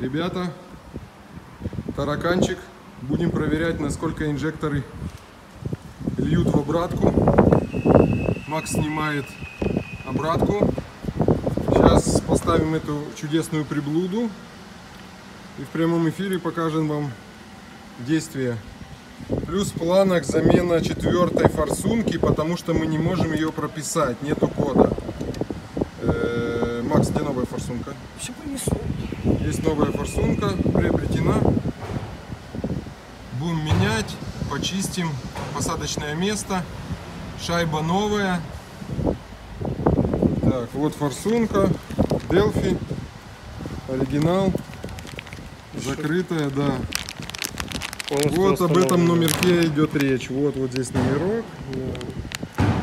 Ребята, тараканчик. Будем проверять, насколько инжекторы льют в обратку. Макс снимает обратку. Сейчас поставим эту чудесную приблуду. И в прямом эфире покажем вам действие. Плюс в планах замена четвертой форсунки, потому что мы не можем ее прописать, нету кода. Э, Макс, где новая форсунка? Все принесу. Есть новая форсунка, приобретена. Будем менять, почистим посадочное место. Шайба новая. Так, вот форсунка, Delphi, оригинал, закрытая, да. Вот об этом номерке идет речь. Вот, вот здесь номерок.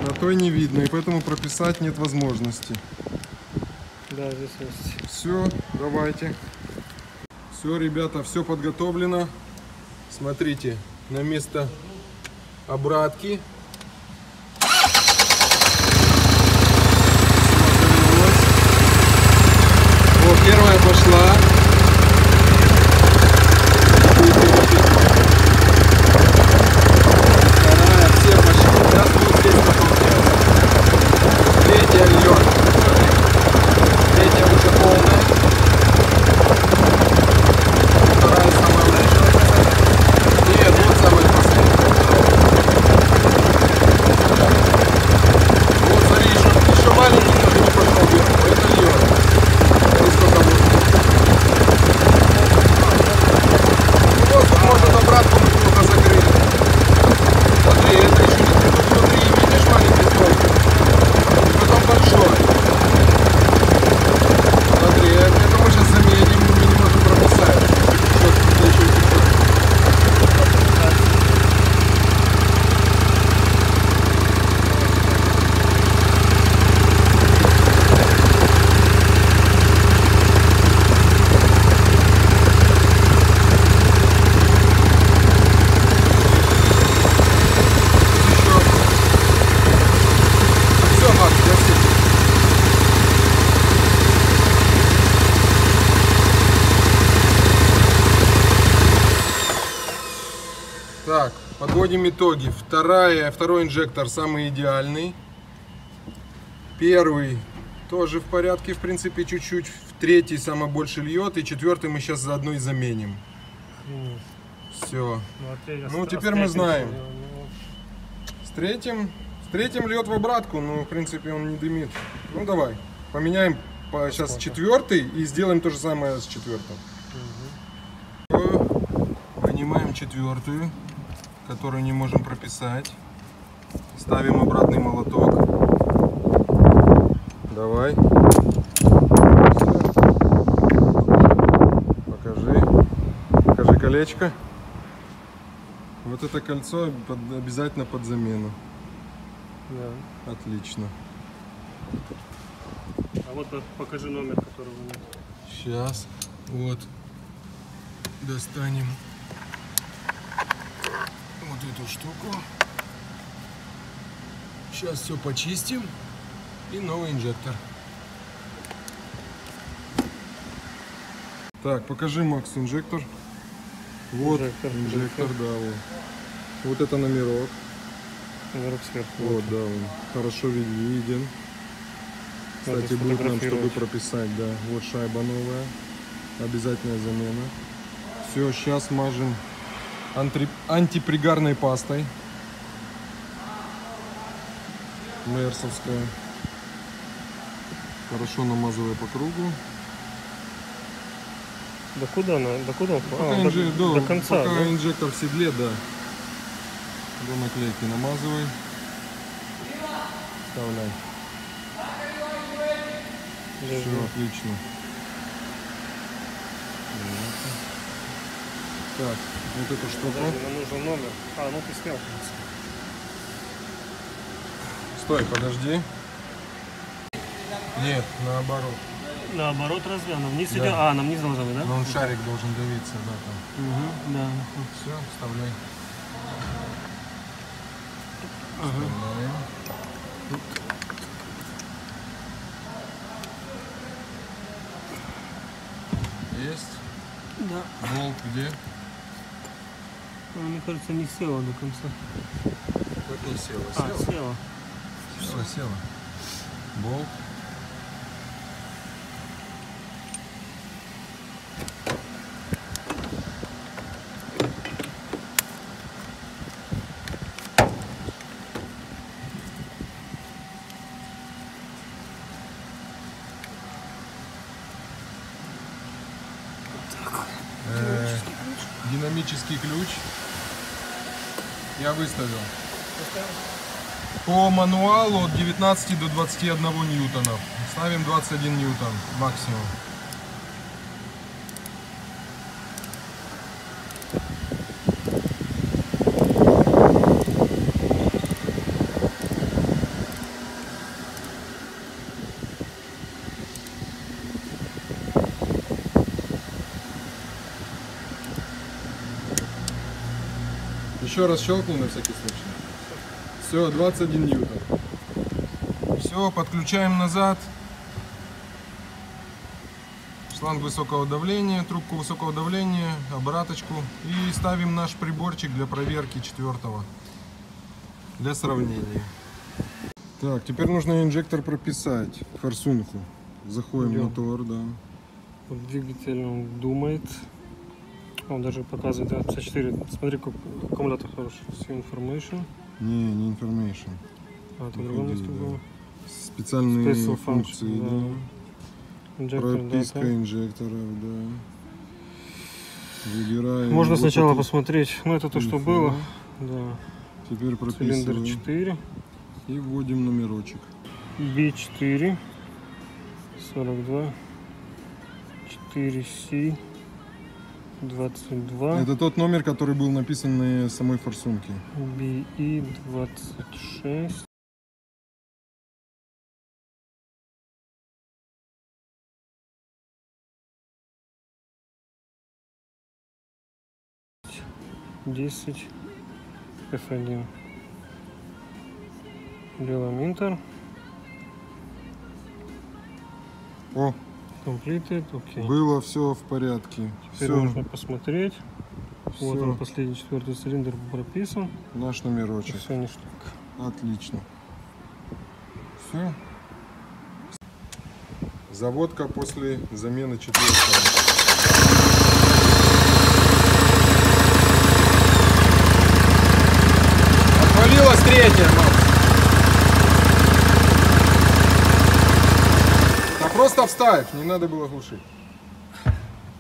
На той не видно, и поэтому прописать нет возможности. Да, здесь есть. Все, давайте. Все, ребята, все подготовлено. Смотрите, на место обратки. Вот, первая пошла. Вторая, все пошли. Сейчас будет здесь наполняться. Третья льет. Третья уже полная. Вторая самая лучшая. Нет, вот самая последняя. Вот смотри, еще, еще маленький тоже пошел вверху. Это льет. Вот сколько будет. Ну вот, может обратку мы плохо закрыли. Смотри, это еще не тут внутри, видишь, маленький только. И потом большой. Смотри, это мы сейчас заменим, мы не можем прописать. Сейчас тут еще течет. Еще. Все, Макс, гаси. Так, подводим итоги. Вторая, второй инжектор самый идеальный. Первый тоже в порядке, в принципе, чуть-чуть. Третий самый больше льет. И четвертый мы сейчас заодно и заменим. Все. Ну, а Ну, а теперь мы знаем. Ну, С третьим, с третьим льет в обратку, но в принципе он не дымит. Ну давай, поменяем по, сейчас четвертый и сделаем то же самое с четвертым. Вынимаем четвертую, которую не можем прописать. Ставим обратный молоток. Давай. Покажи. Покажи колечко. Вот это кольцо обязательно под замену. Да. Отлично. А вот покажи номер, который вы мне. Сейчас. Вот. Достанем вот эту штуку. Сейчас все почистим. И новый инжектор. Так, покажи, Макс, инжектор. Вот Инжектор, инжектор, да, вот. Вот это номерок. Номерок сверху. Вот, да, он хорошо ви- виден. Кстати, будет нам, чтобы прописать, да. Вот шайба новая. Обязательная замена. Все, сейчас мажем антри- антипригарной пастой. Мерсовская. Хорошо намазывая по кругу. До куда она? До куда? Пока, А, до, инже- до- до конца, пока да? инжектор в седле, да. До наклейки намазывай. Вставляй. Все, отлично. Так, вот эту штуку. Подожди, нам нужен номер. А, ну ты снял. Стой, подожди. Нет, наоборот. Наоборот, разве? Она вниз Да. идет? А, она вниз должна быть, да? Но он шарик должен давиться, да, там. Угу, да. Все, вставляй. Ага. Вставляем. Есть. Да. Болт где? А, Мне кажется, не села до конца. Вот не села. А, села. Все, села. Болт. Э, Динамический ключ. Я выставил. По мануалу от 19 до 21 ньютонов. Ставим 21 ньютон максимум. Еще раз щелкнул на всякий случай. Все, 21 ньютон. Все, подключаем назад. Шланг высокого давления, трубку высокого давления, обраточку. И ставим наш приборчик для проверки четвертого. Для сравнения. Так, теперь нужно инжектор прописать. Форсунку. Заходим в мотор, да. Вот двигатель он думает. Он даже показывает да, 54. Смотри, как аккумулятор хороший. See information. Не, не information. А, это другое место было. Специальные Special функции, да. да. Инжектор, Прописка да, инжекторов, да. Выбираем. Можно вот сначала эту посмотреть. Ну, это то, что было. Да. Теперь Цилиндр прописываем 4. и вводим номерочек. B4. 42. 4C. 22. Это тот номер, который был написан на самой форсунке. BI 26. Десять F1 Беломинтер О, Completed, окей было все в порядке. Теперь Все, можно посмотреть Вот он, последний четвертый цилиндр прописан наш номерочек. Все ништяк Отлично. Все. Заводка после замены четвертого. Отвалилась третья, Макс. Да просто вставь, не надо было глушить.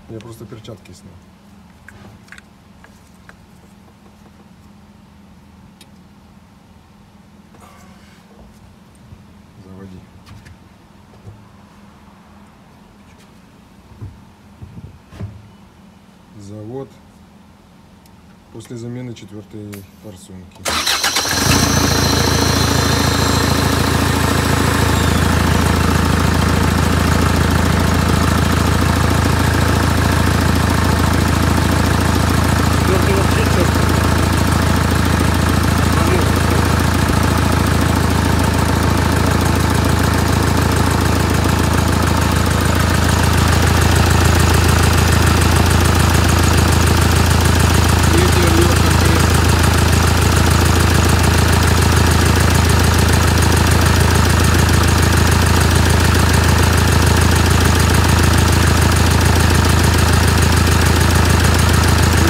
Я просто перчатки снял. Заводи. Завод после замены четвертой форсунки. Четвертый вообще четко Третья льет конкретно.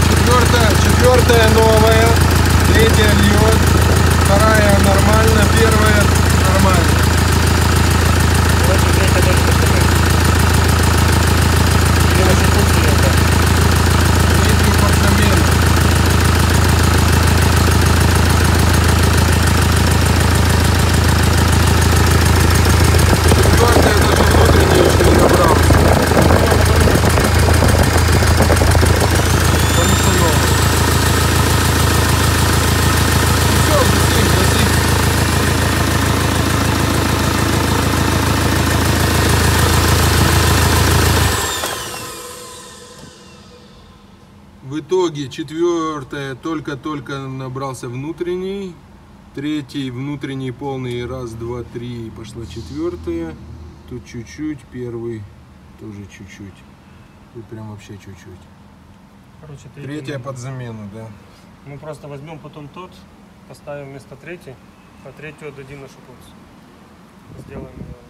Четвертая, четвертая новая, третья льет, вторая нормально, первая нормально. Давайте третья тоже посмотрим. Или на секунду это. Третью под замену. Четвертая даже внутреннюю еще не набрался. Понесено. Ну все, гаси, гаси. В итоге четвертая только-только набрался внутренний, третий внутренний полный. Раз, два, три, пошла четвертая, тут чуть-чуть, первый тоже чуть-чуть. Тут прям вообще чуть-чуть. Короче, третий Третья под замену, да. Мы просто возьмем потом тот, поставим вместо третий, а третью отдадим на шипуц. Сделаем ее